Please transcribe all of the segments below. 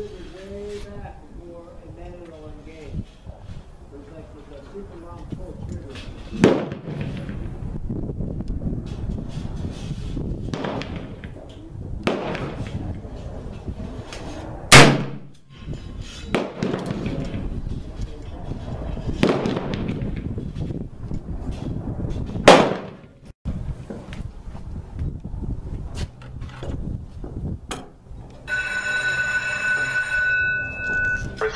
the scissors way back before, and then it'll engage. There's like, there's a super long pull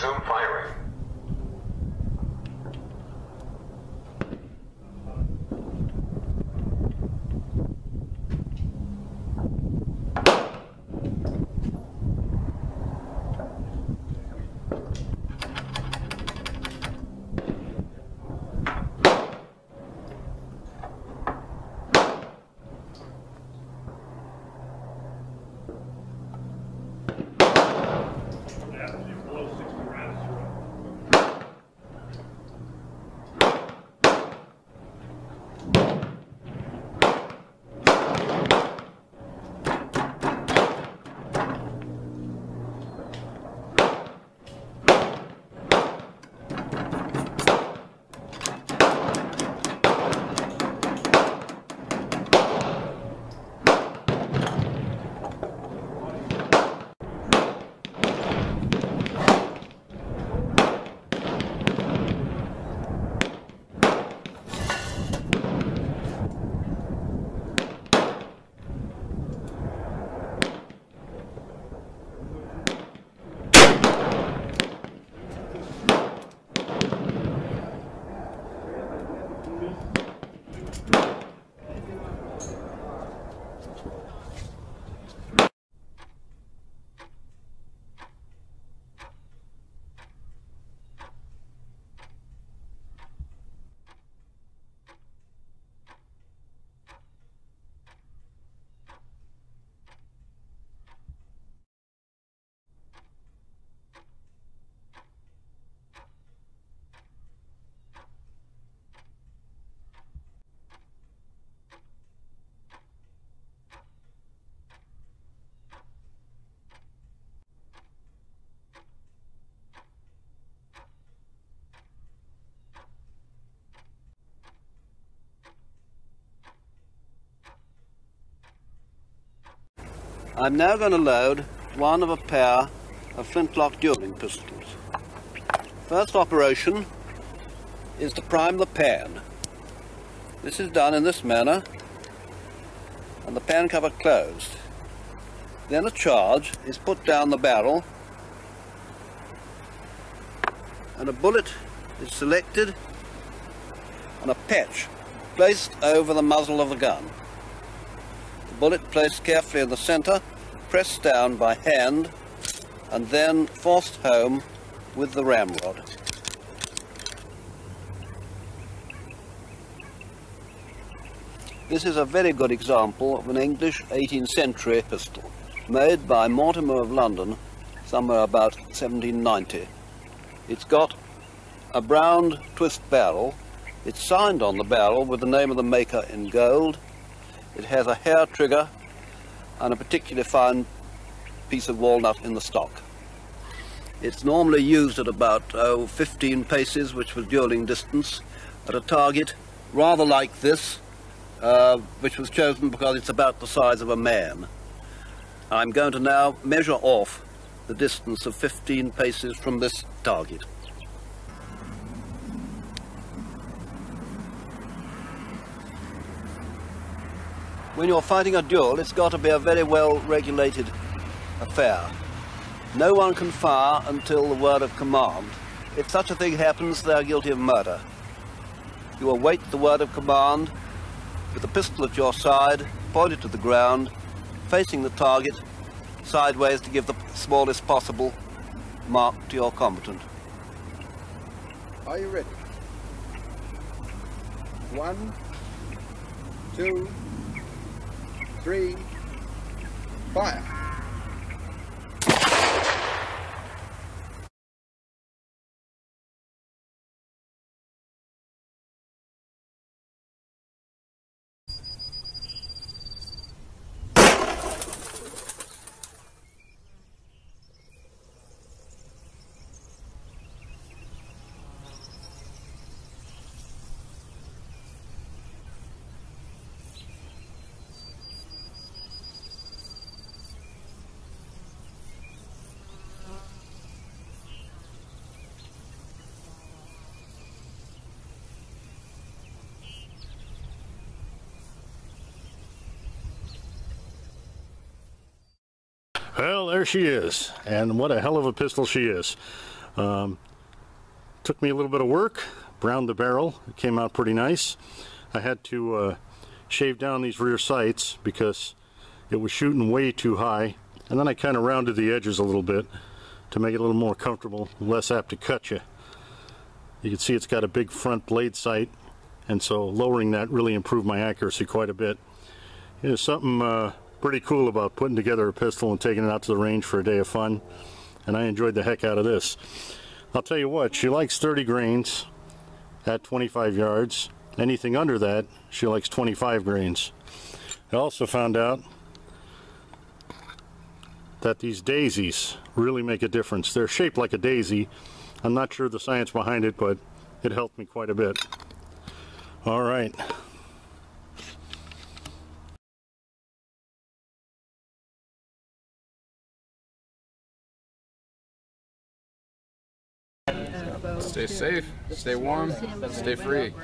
Resume firing. I'm now going to load one of a pair of flintlock dueling pistols. First operation is to prime the pan. This is done in this manner and the pan cover closed. Then a charge is put down the barrel and a bullet is selected and a patch placed over the muzzle of the gun. Bullet placed carefully in the center, pressed down by hand, and then forced home with the ramrod. This is a very good example of an English 18th century pistol, made by Mortimer of London somewhere about 1790. It's got a brown twist barrel. It's signed on the barrel with the name of the maker in gold. It has a hair trigger and a particularly fine piece of walnut in the stock. It's normally used at about oh, 15 paces, which was dueling distance, at a target rather like this, uh, which was chosen because it's about the size of a man. I'm going to now measure off the distance of 15 paces from this target. When you're fighting a duel, it's got to be a very well regulated affair. No one can fire until the word of command. If such a thing happens, they are guilty of murder. You await the word of command with the pistol at your side, pointed to the ground, facing the target, sideways to give the smallest possible mark to your combatant. Are you ready? One, two, three, fire. Well, there she is, and what a hell of a pistol she is. Um, took me a little bit of work, browned the barrel, it came out pretty nice. I had to uh, shave down these rear sights because it was shooting way too high, and then I kind of rounded the edges a little bit to make it a little more comfortable, less apt to cut you. You can see it's got a big front blade sight, and so lowering that really improved my accuracy quite a bit. It is something uh, pretty cool about putting together a pistol and taking it out to the range for a day of fun, and I enjoyed the heck out of this. I'll tell you what, she likes 30 grains at 25 yards. Anything under that, she likes 25 grains. I also found out that these daisies really make a difference. They're shaped like a daisy. I'm not sure the science behind it, but it helped me quite a bit. All right. Stay safe, stay warm, stay free.